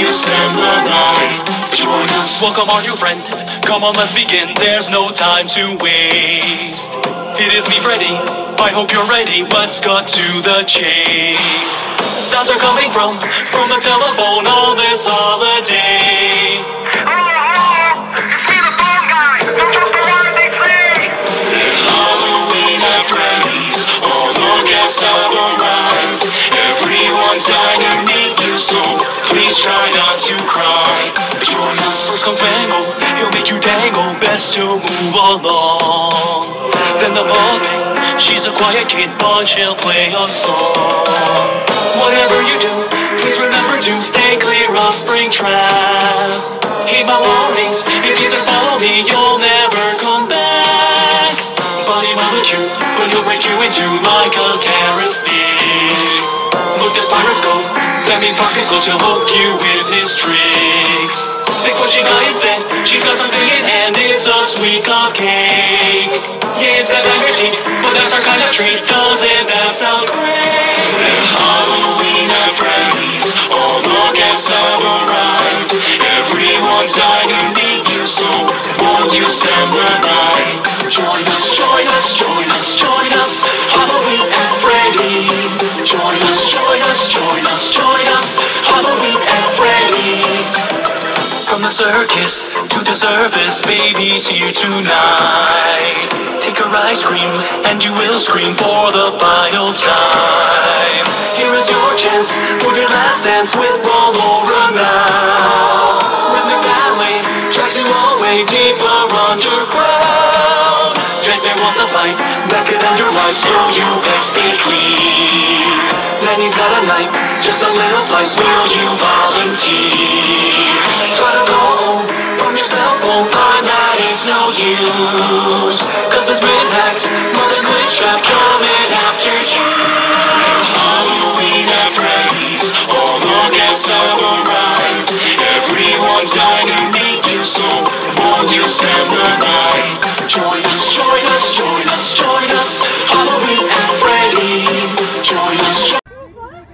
you? Join us. Welcome our new friend. Come on, let's begin. There's no time to waste. It is me, Freddy. I hope you're ready. Let's cut to the chase. Sounds are coming from from the telephone all this holiday. So please try not to cry. Join us. First comes Mangle, he'll make you dangle. Best to move along. Then the puppet, she's a quiet kid, but she'll play a song. Whatever you do, please remember to stay clear of Springtrap. Heed my warnings, if you just follow me, you'll never come back. Buddy might look but he'll break you into like a carrot stick. Look, this pirate's gold. That means Foxy's so to hook you with his tricks. Say what she got instead. She's got something in hand. It's a sweet cupcake. Yeah, it's got teeth, but that's our kind of treat. Doesn't that sound great? It's Halloween oh, at Freddy's. All the guests have arrived. Everyone's dying to meet you, so won't you the night? Join us, join us, join us, join us. Halloween at Freddy's. Join us, join us, join us. Halloween at Freddy's. From the circus to the service, baby, see you tonight. Take her ice cream and you will scream for the final time. Here is your chance for your last dance with Ballora now. Rhythmic ballet, tracks you all way deeper underground. Dreadbear wants a fight, back it under life, so you best stay clean. Then he's got a knife, just a little slice, will you volunteer? Try to go home from your cell phone, find that it's no use. Cause it's been hacked, mother Glitchtrap coming after you. Halloween at Freddy's. All the guests have arrived. Everyone's dying to meet you, so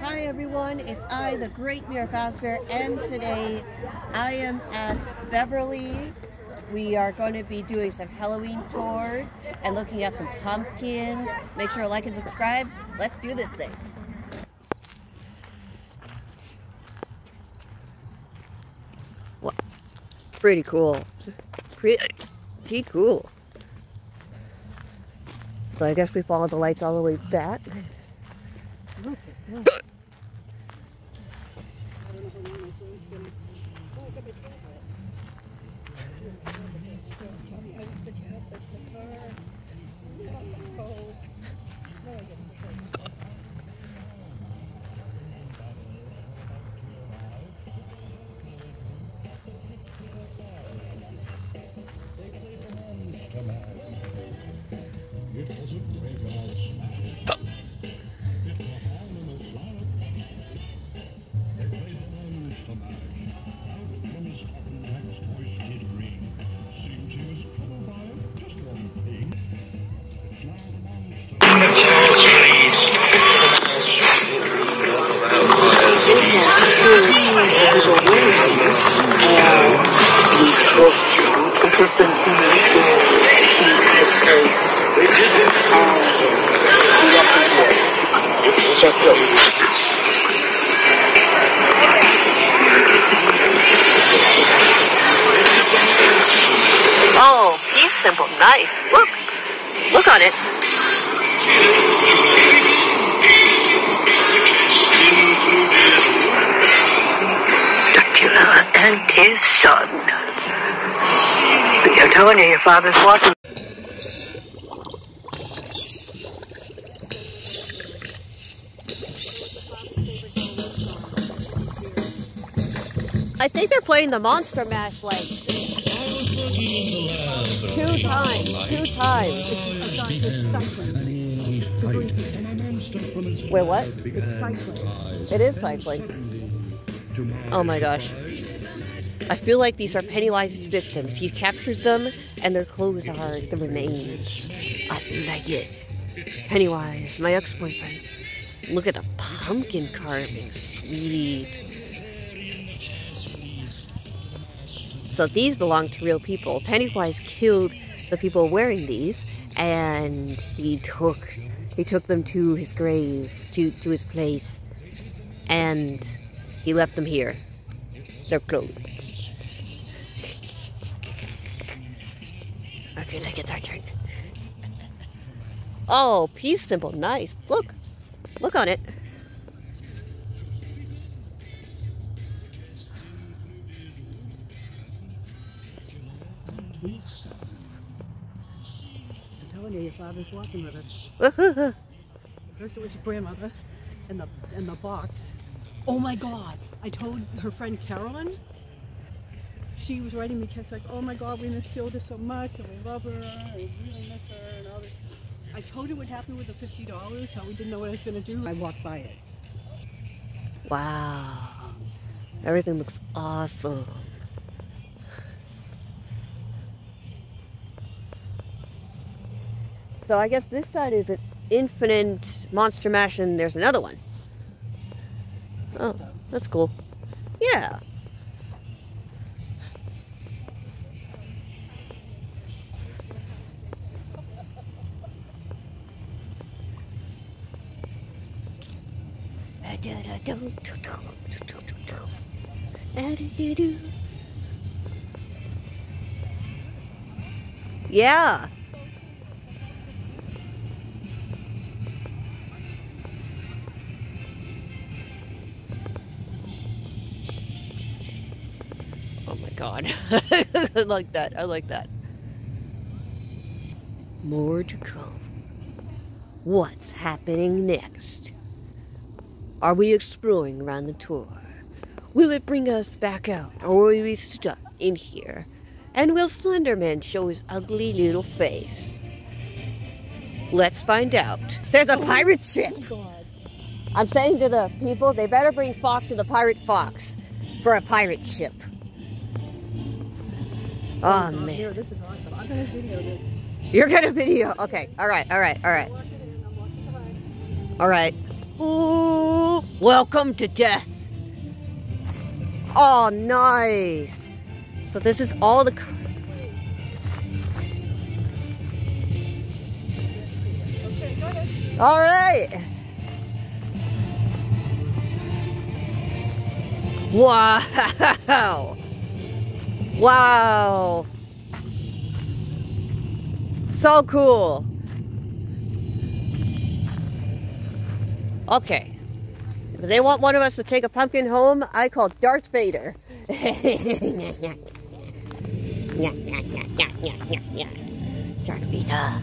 Hi everyone, it's I, the Great Meara Fazbear, and today I am at Beverly. We are going to be doing some Halloween tours and looking at some pumpkins. Make sure to like and subscribe. Let's do this thing. Pretty cool. Pretty cool. So I guess we follow the lights all the way back. Oh, he's simple. Nice. Look. Look on it. Dracula and his son. You're telling you your father's watching. I think they're playing the Monster Mash like two times. Two times. Wait, what? It is cycling. Oh my gosh. I feel like these are Pennywise's victims. He captures them, and their clothes are the remains. I like it. Pennywise, my ex-boyfriend. Look at the pumpkin carving. Sweet. So these belong to real people. Pennywise killed the people wearing these and he took he took them to his grave, to, to his place, and he left them here. They're closed. Okay, like it's our turn. Oh, peace symbol, nice. Look, look on it. I'm telling you, your father's walking with us. First it was your grandmother and the and the box. Oh my god. I told her friend Carolyn. She was writing me checks like, oh my god, we miss Gilda so much and we love her and we really miss her and all this. I told her what happened with the fifty dollars, how we didn't know what I was gonna do. I walked by it. wow. Everything looks awesome. So I guess this side is an infinite monster mash and there's another one. Oh, that's cool. Yeah. Yeah. My god. I like that. I like that. More to come. What's happening next? Are we exploring around the tour? Will it bring us back out, or will we be stuck in here? And will Slenderman show his ugly little face? Let's find out. There's a pirate ship! Oh god. I'm saying to the people, they better bring Fox to the Pirate Fox for a pirate ship. Oh, man. Here, this is awesome. I'm gonna video this. You're gonna video. Okay. All right. All right. All right. I'm walking in, I'm walking behind. All right. Ooh, welcome to death. Oh, nice. So this is all the. All right. Wow. Wow. So cool. Okay. If they want one of us to take a pumpkin home, I call Darth Vader. Darth Vader.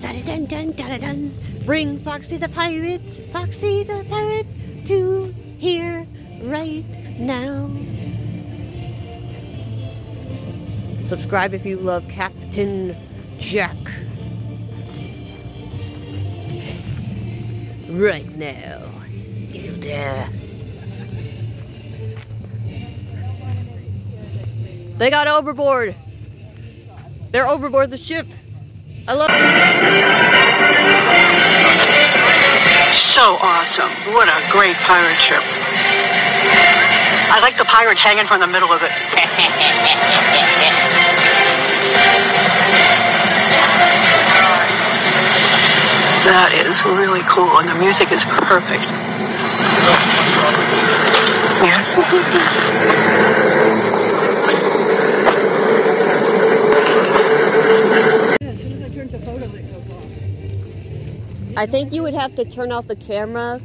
Dun dun dun dun dun. Bring Foxy the pirate, Foxy the pirate, to here right now. Subscribe if you love Captain Jack. Right now. You there. They got overboard. They're overboard the ship. I love So awesome. What a great pirate ship. I like the pirate hanging from the middle of it. That is really cool, and the music is perfect. Yeah. Yeah, as soon as I turn to photo, it goes off. I think you would have to turn off the camera,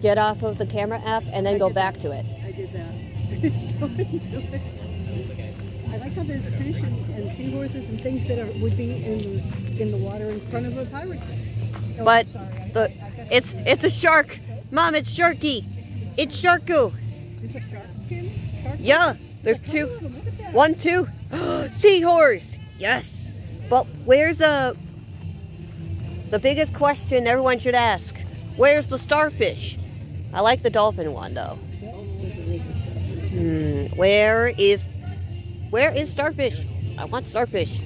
get off of the camera app, and then I go back that. to it. I did that. Don't do it. I like how there's fish and, and seahorses and things that are, would be in in the water in front of a pirate ship. But I'm sorry. I, the I, I got it's it's a shark. Mom, it's Sharky. It's Sharku. Is a shark? Yeah, there's two. couple of them. Look at that. One, two. Seahorse. Yes. But where's the the biggest question everyone should ask? Where's the starfish? I like the dolphin one though. Hmm, where is where is starfish? I want starfish.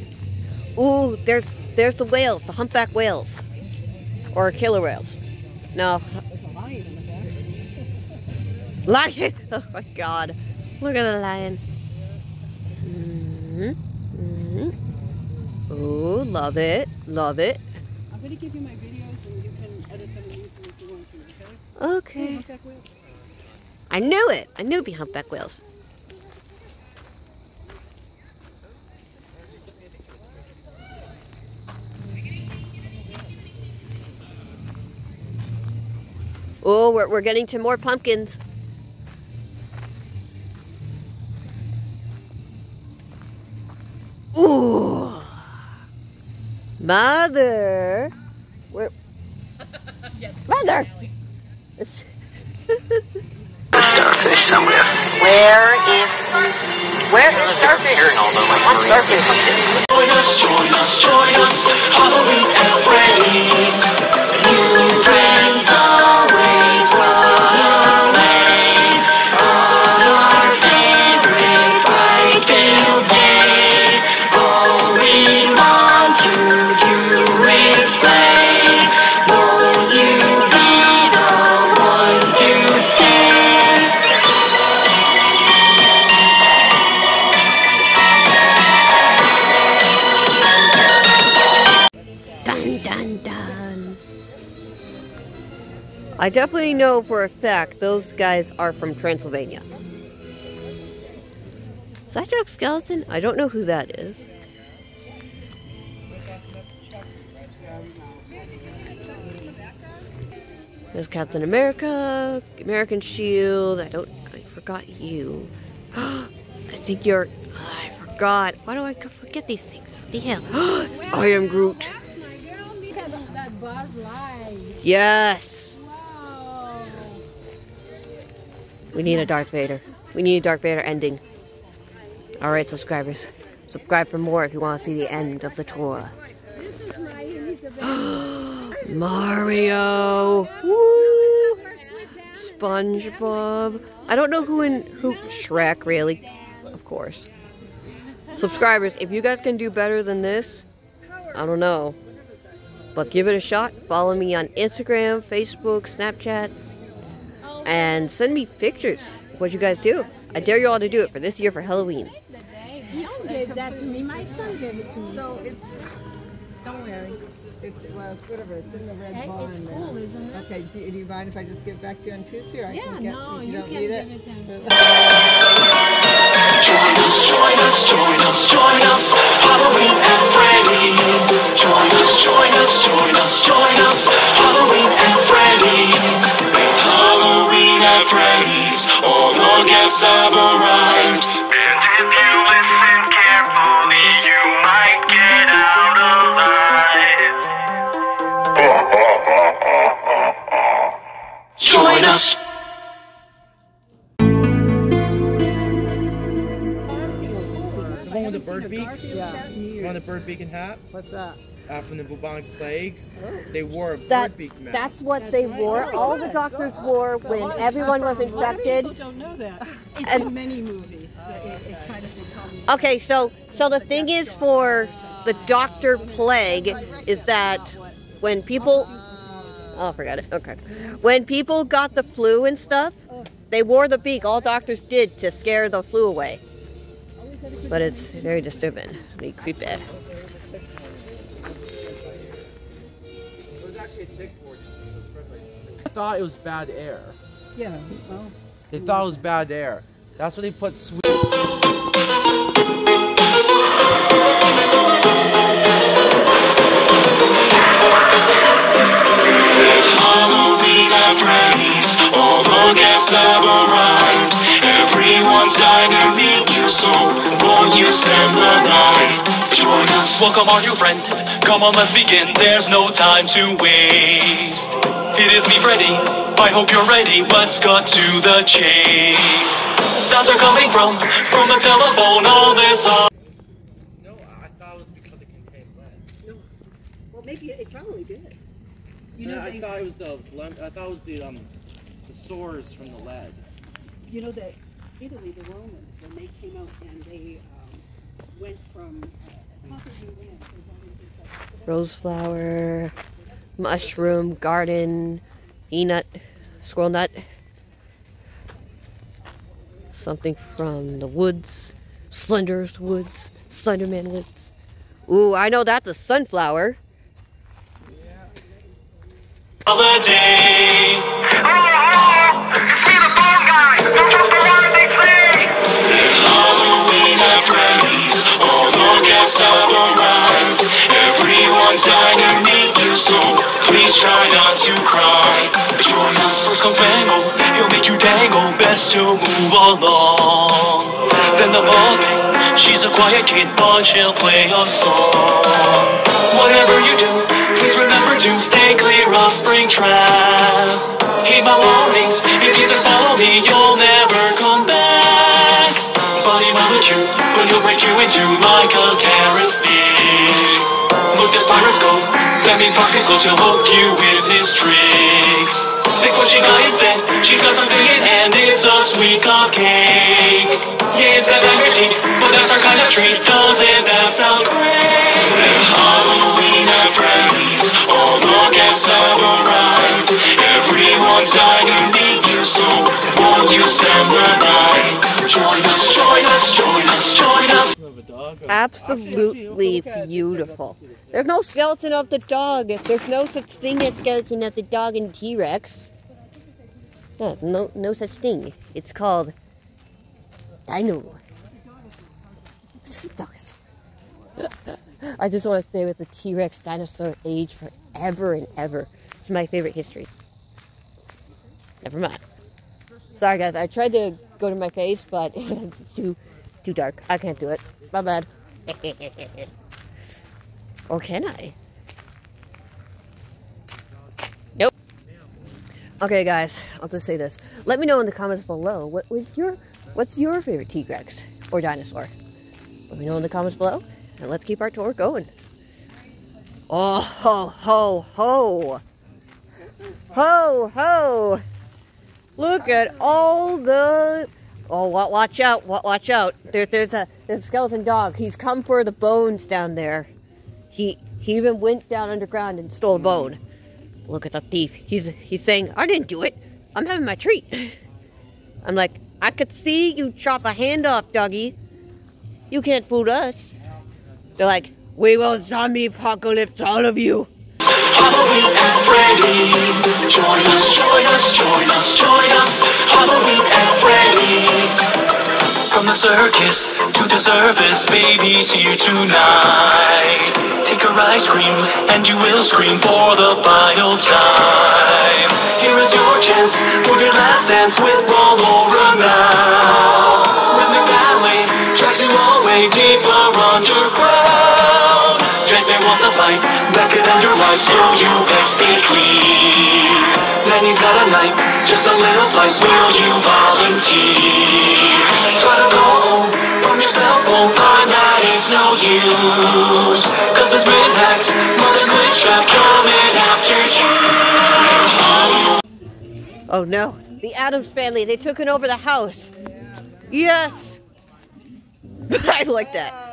Ooh, there's there's the whales, the humpback whales. Or killer whales. No. There's a lion in the back. Lion! Oh my god. Look at the lion. hmm hmm Oh, love it. Love it. I'm gonna give you my videos and you can edit them and use them if you want to, okay? Okay. I knew it. I knew it'd be humpback whales. Oh, we're, we're getting to more pumpkins. Ooh. Mother. Where? Mother. Starfish somewhere. Where is where is starfish? What's starfish? Join us, join us, join us, Halloween at Freddy's. I definitely know for a fact those guys are from Transylvania. Is that Jack Skellington? I don't know who that is. There's Captain America, American Shield. I don't. I forgot you. I think you're. I forgot. Why do I forget these things? Hell? I am Groot. That's We need a Darth Vader. We need a Darth Vader ending. Alright, subscribers. Subscribe for more if you want to see the end of the tour. Mario! Woo! SpongeBob. I don't know who in who Shrek really. Of course. Subscribers, if you guys can do better than this, I don't know. But give it a shot. Follow me on Instagram, Facebook, Snapchat, and send me pictures of what you guys do. I dare you all to do it for this year for Halloween. Dion gave that to me. My son gave it to me. So it's Don't worry. it's well whatever it's in the red Hey, barn it's there. cool, isn't it? Okay, do, do you mind if I just give it back to you on Tuesday? Or I Yeah, can get, no, you, you don't can give it. it to me. Join us, join us, join us, join us, Halloween at Freddy's. Join us, join us, join us, join us, Halloween All the guests have arrived. And if you listen carefully, you might get out alive. Join us. Garfield. The one with the bird beak? Yeah. You want the bird beak and hat? What's that? Uh, from the bubonic plague. Oh. They wore a That- bird beak mask. That's what That's they right. wore. Very All the doctors Good. wore So when a everyone was people- a lot infected. people don't know that. It's And- in many movies. that it- It's kind of become. Okay, so so the thing is for the doctor plague is that when people oh forget it. Okay. When people got the flu and stuff, they wore the beak. All doctors did to scare the flu away. But it's very disturbing. Very creepy. They thought it was bad air. Yeah. Well. They thought it was bad air. That's why they put sweet. It's Halloween at Freddy's. All the guests have arrived. Everyone's dying to meet you, so won't you spend the night? Join us. Welcome our new friend. Come on, let's begin. There's no time to waste. It is me, Freddy. I hope you're ready. Let's cut to the chase. Sounds are coming from from the telephone. All this. No, I thought it was because it contained lead. No, well, maybe it probably did. You know, I they, thought it was the lem- I thought it was the um the sores from the lead. you know that Italy, the Romans, when they came out and they um, went from uh, conquered new lands, Rose flower, mushroom garden, peanut, squirrel nut, something from the woods, Slender's woods, Slenderman woods. Ooh, I know that's a sunflower. Holiday. Dying to meet you, so please try not to cry. Join us. First comes Mangle, he'll make you dangle. Best to move along. Then the puppet, she's a quiet kid, but she'll play a song. Whatever you do, please remember to stay clear of Springtrap. Heed my warnings, if he says follow me, you'll never come back. Buddy barbecue, but he'll break you into like a carrot stick. Look, this pirate's go. That means Foxy's slow to hook you with his tricks. Take what she got instead. She's got something in hand, it's a sweet cupcake. Yeah, it's got your teeth, but that's our kind of treat. Doesn't that sound great? It's Halloween at Freddy's. All the guests have arrived. Everyone's dying to meet you, so won't you the night? Join us, join us, join us, join us. Absolutely beautiful. There's no skeleton of the dog. There's no such thing as skeleton of the dog in T-Rex. No, no, no such thing. It's called Dino. I just want to stay with the T-Rex dinosaur age forever and ever. It's my favorite history. Never mind. Sorry guys, I tried to go to my face, but it's too too dark. I can't do it. My bad. or can I? Nope. Okay, guys, I'll just say this. Let me know in the comments below what was your what's your favorite T-Rex or dinosaur. Let me know in the comments below, and let's keep our tour going. Oh ho ho ho! Ho ho! Look at all the Oh, watch out! Watch out! There, there's a there's a skeleton dog. He's come for the bones down there. He he even went down underground and stole a bone. Look at the thief. He's he's saying, "I didn't do it. I'm having my treat." I'm like, I could see you chop a hand off, doggy. You can't fool us. They're like, we will zombie apocalypse all of you. Halloween Freddy's. Join us, join us, join us, join us. Halloween Freddy's. From the circus to the service, baby, see you tonight. Take your ice cream and you will scream for the final time. Here is your chance for your last dance with Ballora now. Rhythmic ballet drags you all way deeper underground. Dreadbear wants a fight, back it under life, so you best stay clean. Then he's got a knife, just a little slice, will you volunteer? Try to go home from your find that it's no use. Cause it's been hacked, mother trap coming after you. Oh no, the Addams family, they took it over the house. Yes! I like that.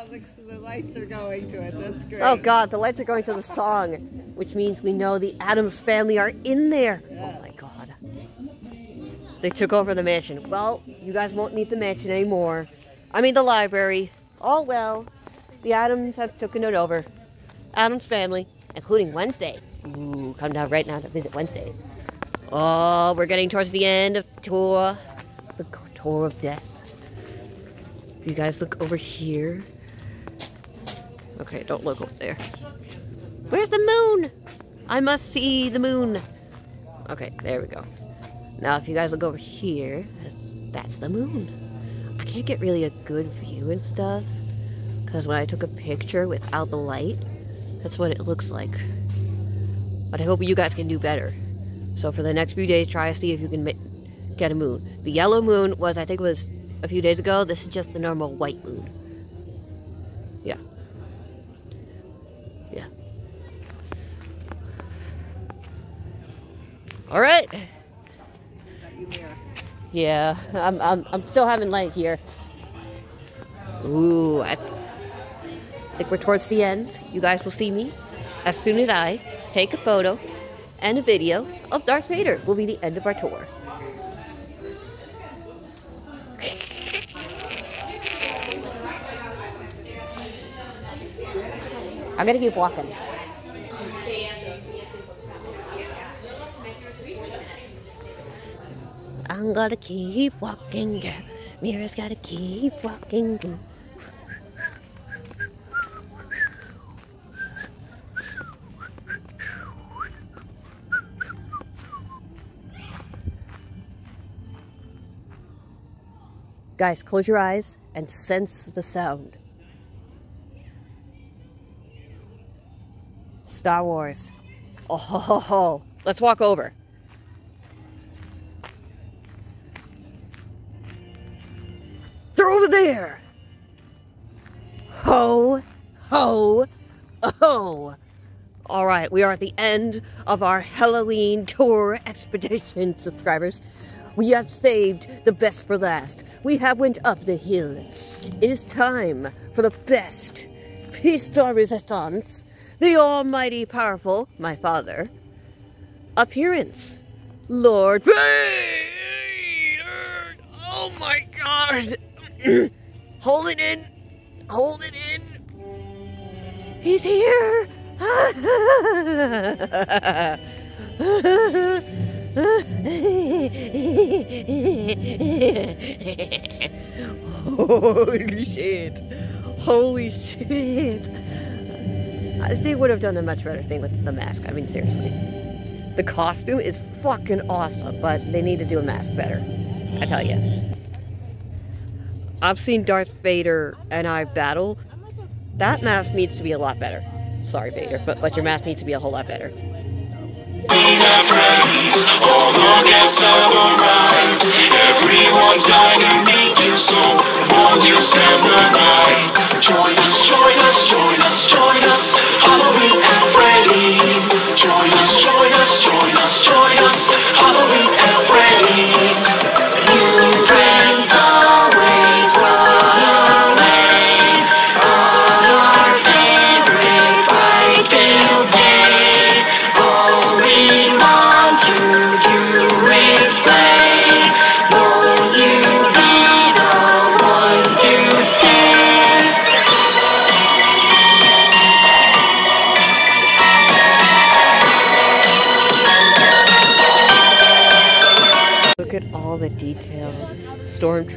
Oh, lights are going to it. That's great. Oh god, the lights are going to the song, which means we know the Addams family are in there. Oh my god. They took over the mansion. Well, you guys won't need the mansion anymore. I mean the library. Oh well. The Addams have taken it over. Addams family, including Wednesday. Ooh, come down right now to visit Wednesday. Oh, we're getting towards the end of tour. The tour of death. You guys look over here. Okay, don't look over there. Where's the moon? I must see the moon. Okay, there we go. Now, if you guys look over here, that's, that's the moon. I can't get really a good view and stuff. Because when I took a picture without the light, that's what it looks like. But I hope you guys can do better. So for the next few days, try to see if you can get a moon. The yellow moon was, I think it was a few days ago. This is just the normal white moon. Yeah. Yeah. All right. Yeah, I'm, I'm, I'm still having light here. Ooh, I think we're towards the end. You guys will see me as soon as I take a photo and a video of Darth Vader will be the end of our tour. I'm gonna keep walking. I'm gonna keep walking, girl. Meara's gotta keep walking. Girl. Guys, close your eyes and sense the sound. Star Wars. Oh, ho, ho, ho. let's walk over. There. Ho, ho, ho. All right, we are at the end of our Halloween tour expedition, subscribers. We have saved the best for last. We have went up the hill. It is time for the best piece de resistance, the almighty powerful, my father, appearance, Lord Vader. Oh my God! hold it in, hold it in. He's here. Holy shit. Holy shit. They would have done a much better thing with the mask. I mean, seriously. The costume is fucking awesome, but they need to do a mask better. I tell you. I've seen Darth Vader and I battle. That mask needs to be a lot better. Sorry, Vader, but, but your mask needs to be a whole lot better. We have friends, all guests have arrived. Everyone's dying to meet you, so won't you stand the night? Join us, join us, join us, join us, Halloween Freddy's. Join us, join us, join us, join us, Halloween Freddy's.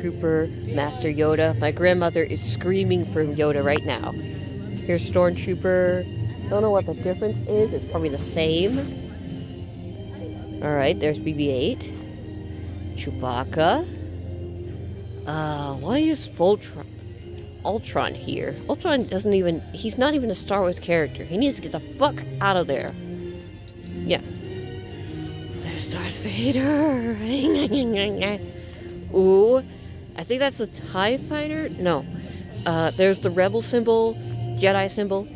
Stormtrooper, Master Yoda. My grandmother is screaming for Yoda right now. Here's Stormtrooper. Don't know what the difference is. It's probably the same. Alright, there's BB 8. Chewbacca. Uh, why is Voltron. Ultron here? Ultron doesn't even. He's not even a Star Wars character. He needs to get the fuck out of there. Yeah. There's Darth Vader. Ooh, I think that's a TIE fighter. No. Uh, there's the Rebel symbol, Jedi symbol.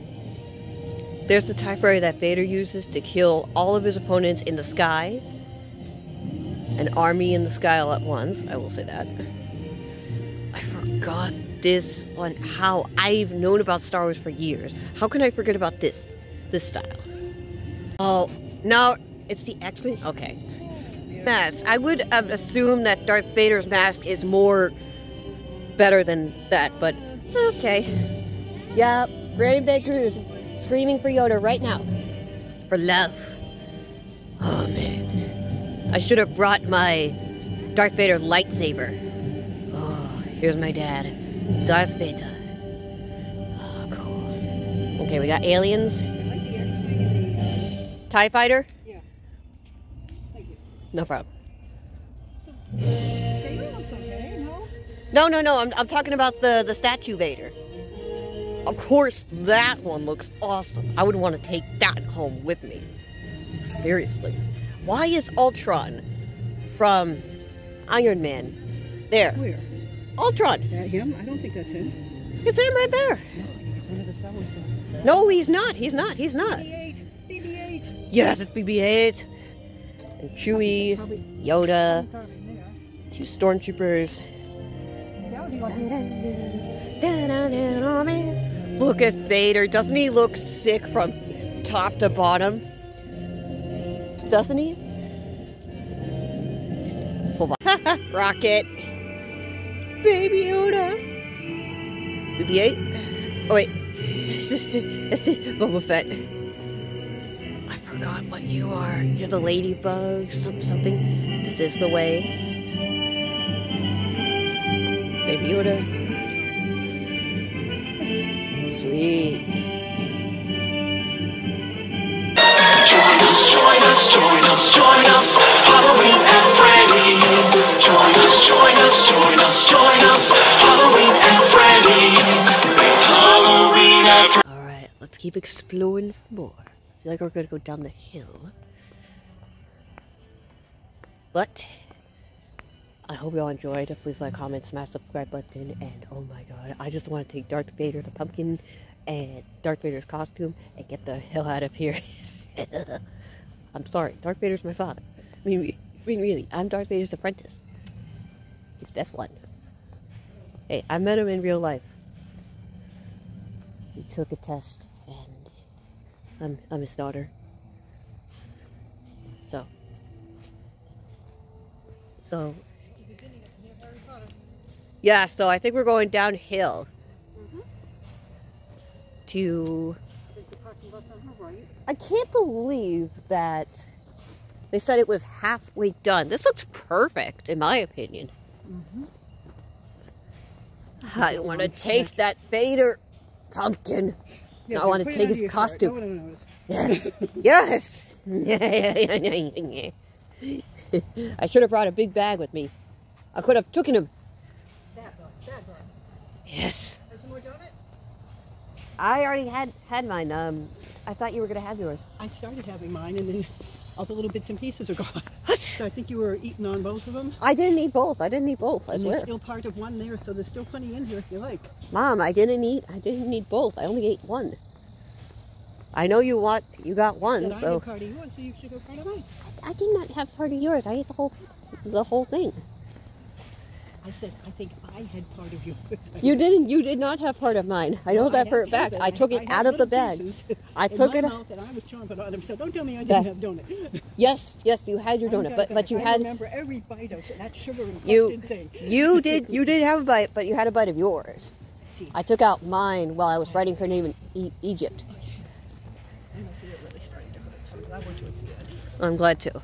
There's the TIE fighter that Vader uses to kill all of his opponents in the sky. An army in the sky all at once. I will say that. I forgot this on how I've known about Star Wars for years. How can I forget about this? This style. Oh, no, it's the X-Wing? Okay. Mask. I would um, assume that Darth Vader's mask is more better than that, but okay. Yep, Brandon Baker is screaming for Yoda right now. For love. Oh man. I should have brought my Darth Vader lightsaber. Oh, here's my dad. Darth Vader. Oh, cool. Okay, we got aliens. I like the X-Wing and the, TIE fighter? Yeah. Thank you. No problem. So, Vader looks okay, no? No, no, no. I'm, I'm talking about the, the statue Vader. Of course, that one looks awesome. I would want to take that home with me. Seriously. Why is Ultron from Iron Man there? Where? Ultron. That him? I don't think that's him. It's him right there. No, I think it's one of the Star Wars guys. No, he's not. He's not. He's not. BB-8! BB-8! Yes, it's BB-8. And Chewie, Yoda, two stormtroopers. Look at Vader. Doesn't he look sick from top to bottom? doesn't he? Hold on. Rocket. Baby Yoda. BB-8? Oh wait. Boba Fett. I forgot what you are. You're the ladybug, some, something. This is the way. Baby Yoda. Sweet. Join us, join us, join us, join us. Halloween and Freddy's. Join us, join us, join us, join us. Halloween and Freddy's. It's Halloween and Freddy's. Alright, let's keep exploring for more. Like we're gonna go down the hill. But I hope y'all enjoyed. Please like, comment, smash subscribe button, and oh my god, I just want to take Darth Vader the pumpkin and Darth Vader's costume and get the hell out of here. I'm sorry, Darth Vader's my father. I mean, I mean, really, I'm Darth Vader's apprentice. He's best one. Hey, I met him in real life. He took a test, I'm I'm his daughter. So, so yeah. So I think we're going downhill mm-hmm. to. I can't believe that they said it was halfway done. This looks perfect, in my opinion. Mm-hmm. I want to take that Vader pumpkin. I want to take his costume. Yes. yes. I should have brought a big bag with me. I could have taken him. Yes. I already had had mine. Um, I thought you were gonna have yours. I started having mine and then all the little bits and pieces are gone. so I think you were eating on both of them. I didn't eat both. I didn't eat both. I and swear. there's still part of one there, so there's still plenty in here if you like. Mom, I didn't eat. I didn't eat both. I only ate one. I know you want. You got one, I so did part of yours, so you should go part of mine. I did not have part of yours. I ate the whole, the whole thing. I said, I think I had part of yours. You didn't. You did not have part of mine. I know Well, that for a fact. I took it had out of the bag. I took it. mouth and I was chomping on them. So don't tell me I didn't have donut. Yes, yes, you had your oh I'm donut, but but you I had remember every bite of that sugar You- encrusted thing. you did you did have a bite, but you had a bite of yours. See, I took out mine while I was writing her name in e- Egypt. I don't see it really starting to hurt, so I'm glad we're towards the end. I'm glad too.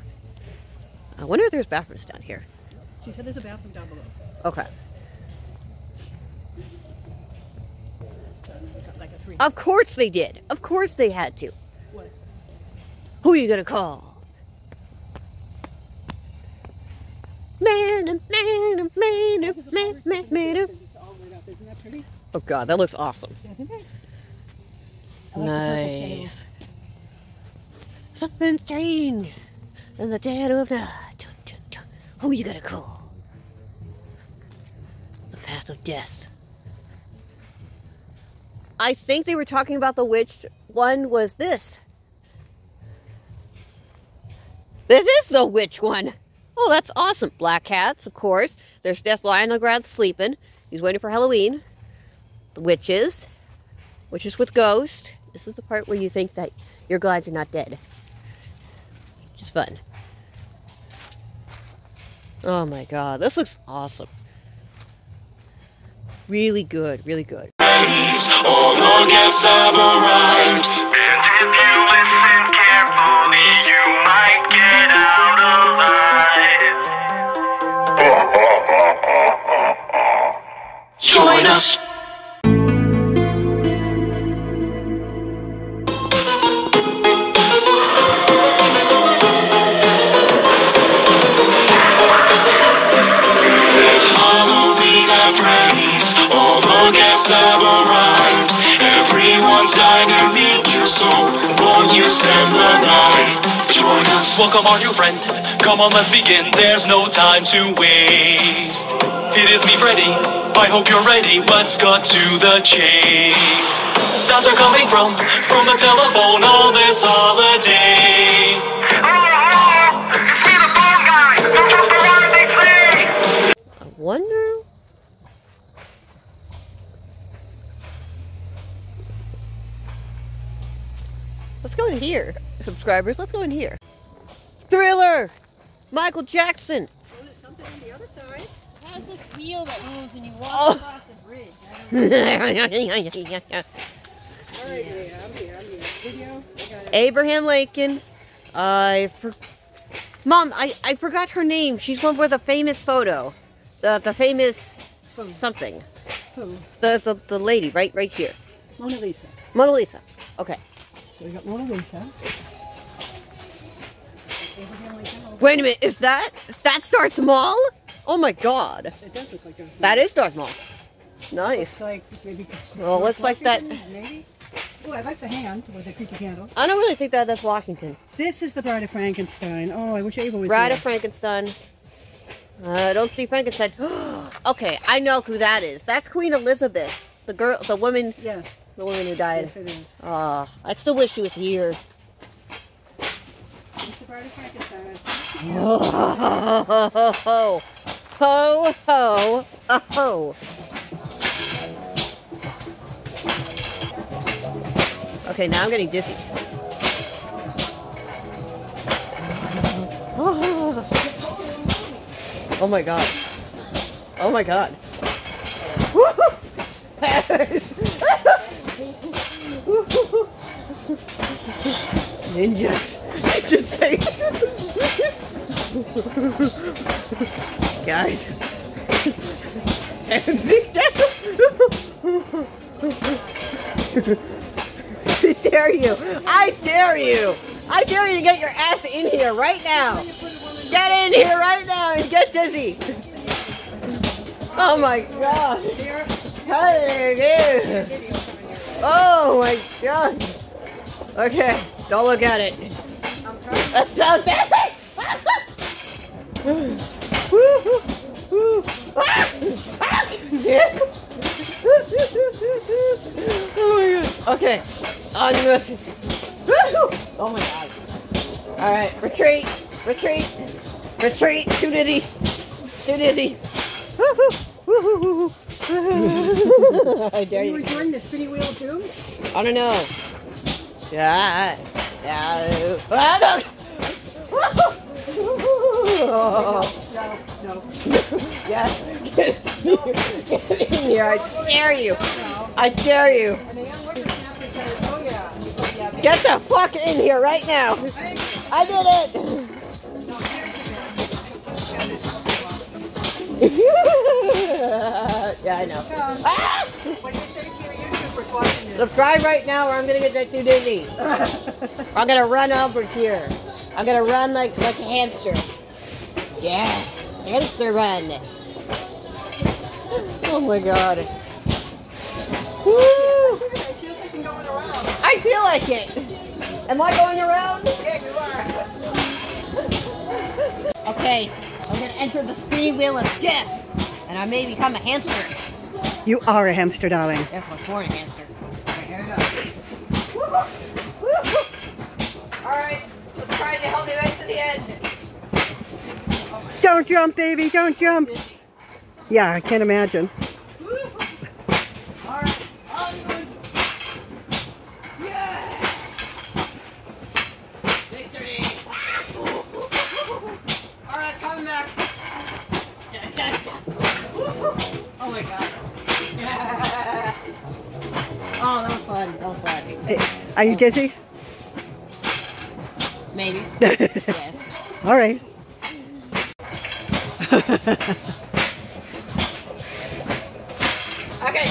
I wonder if there's bathrooms down here. She said there's a bathroom down below. Okay. So we got like. Of course they did. Of course they had to. What? Who are you gonna call? Man, man, man, man, man, man, man. It's all lit up. Isn't that pretty? Oh god, that looks awesome. Isn't it? Like Nice. Something strange in the dead of night. Who you gonna call? Path of death. I think they were talking about the witch. One was this. This is the witch one. Oh, that's awesome. Black cats, of course. There's Death lying on the ground sleeping. He's waiting for Halloween. The witches. Witches with ghosts. This is the part where you think that you're glad you're not dead. Is fun. Oh my god, this looks awesome. Might get out alive. Join us. Guests have arrived. Everyone's dying to meet you, so won't you spend the night? Join us. Welcome our new friend. Come on, let's begin. There's no time to waste. It is me, Freddy. I hope you're ready. Let's cut to the chase. Sounds are coming from from the telephone all this holiday. Let's go in here. Subscribers, let's go in here. Thriller! Michael Jackson! Oh, there's something on the other side. It this wheel that moves and you walk Oh. across the bridge. I All right, yeah, I'm here. I'm here. Video. I got it. Abraham Lincoln. I for- Mom, I, I forgot her name. She's one with a famous photo. The the famous Who? something. Who? The, the the lady right right here. Mona Lisa. Mona Lisa. Okay. So we got Mona Lisa. Abraham Lincoln. Wait a minute, is that that's Darth Maul? Oh my god. It does look like a. That is Darth Maul. Nice. Looks like maybe. Well, looks like that- Maybe. Oh, I like the hand with the creepy handle. I don't really think that that's Washington. This is the Bride of Frankenstein. Oh, I wish Ava was Bride of Frankenstein. Uh, I don't see Frankenstein. okay, I know who that is. That's Queen Elizabeth. The girl, the woman, Yes, the woman who died. yes, it is. Oh, I still wish she was here. Ho ho ho ho. Okay, now I'm getting dizzy. Oh my god. Oh my god. Ninjas. Just say. Guys. And Big. I dare you. I dare you. I dare you to get your ass in here right now. Get in here right now and get dizzy. Oh my god. Hey, dude. Oh my god. Okay, don't look at it. That's so deadly. Woo! Oh my god. Okay. Oh my god. Alright, retreat. Retreat. Retreat. Too dizzy. Too dizzy. I dare Are you you. enjoying the spinny wheel too? I don't know. Yeah. Yeah. Ah, no. No, no. Yes. Get in here. I dare you. I dare you. And the young whippersnapper says, oh yeah. Oh, yeah. Get the fuck in here right now. I did it. yeah, I know. Ah! What do you say to YouTubers watching this? Subscribe right now or I'm gonna get that too dizzy. I'm gonna run over here. I'm gonna run like like a hamster. Yes. Hamster run. Oh my god. Woo! It feels like you're going around. I feel like it. Am I going around? Yeah, you are. Okay, I'm gonna enter the spinning wheel of death, and I may become a hamster. You are a hamster, darling. Yes, I was born a hamster. Alright, here we go. Alright, subscribe to help me right to the end. Don't jump, baby. Don't jump. Yeah, I can't imagine. Alright, onward. Yeah! Victory! Alright, coming back. Oh my god. Oh, that was fun. That was fun. Hey, Are you dizzy? Maybe. Yes. All right. Okay.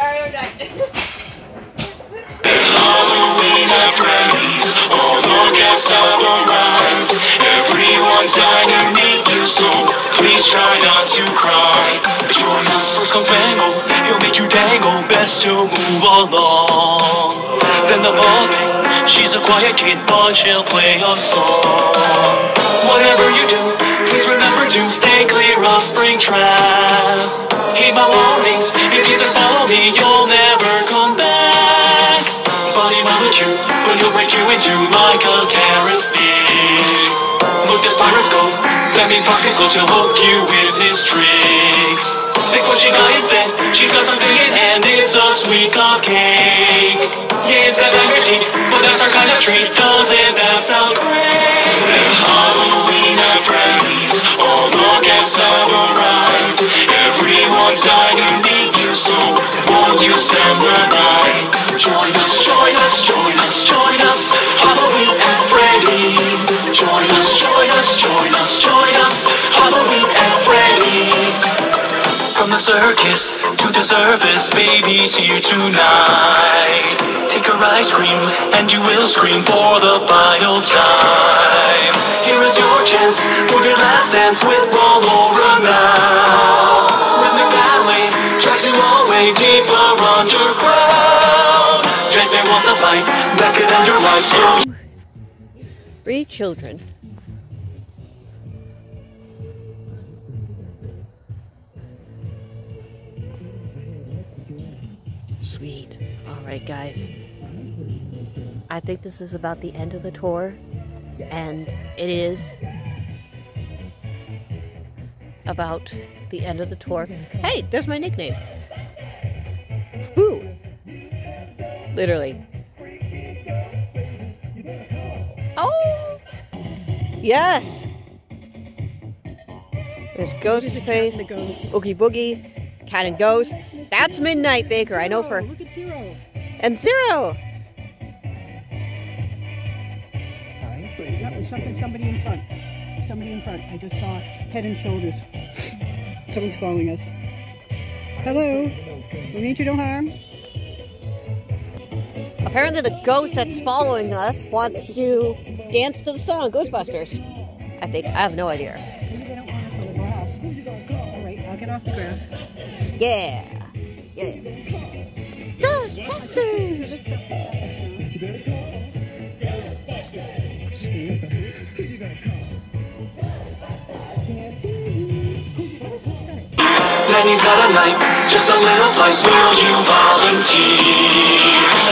Alright, we're done. Halloween at Freddy's. All the guests have arrived. Everyone's dying to meet you, so please try not to cry. Join us, first comes Mangle. He'll make you dangle. Best to move along. Then the puppet. She's a quiet kid, but she'll play a song. Whatever you do, please remember to stay clear of Springtrap. Heed my warnings. If are follow me, you'll never come back. Body molecule, but he'll break you into like a carrot stick. Look, this pirate's gold. That means Foxy's slow to hook you with his tricks. Say what she got instead. She's got something in hand, it's a sweet cupcake. Yeah, it's got teeth, but that's our kind of treat. Doesn't that sound great? It's Halloween at Freddy's. All the guests have arrived. Everyone's dying to meet you, so won't you stand the night? Join us, join us, join us, join us. Halloween at Freddy's. Join us, join us, join us, join us. Halloween at Freddy's. From the circus to the service, baby, see you tonight. Take our ice cream and you will scream for the final time. Here is your chance for your last dance with Ballora now. Rhythmic ballet drags you all way deeper underground. Dreadbear wants a fight, Beckett and your life so. Three children. Sweet. All right, guys. I think this is about the end of the tour, and it is about the end of the tour. Hey, there's my nickname. Boo! Literally. Yes! There's Ghostface, Oogie Boogie, Cat and Ghost. That's Midnight Baker, I know oh, for. Look at Zero. And Zero! Yep, there's something, somebody in front. Somebody in front. I just saw head and shoulders. Someone's following us. Hello. We mean you no harm. Apparently, the ghost that's following us wants to dance to the song Ghostbusters. I think. I have no idea. Maybe they don't want us on the grass. All right, I'll get off the grass. Yeah! Yeah! Ghostbusters! Penny's got a knife, just a little slice. Will you volunteer?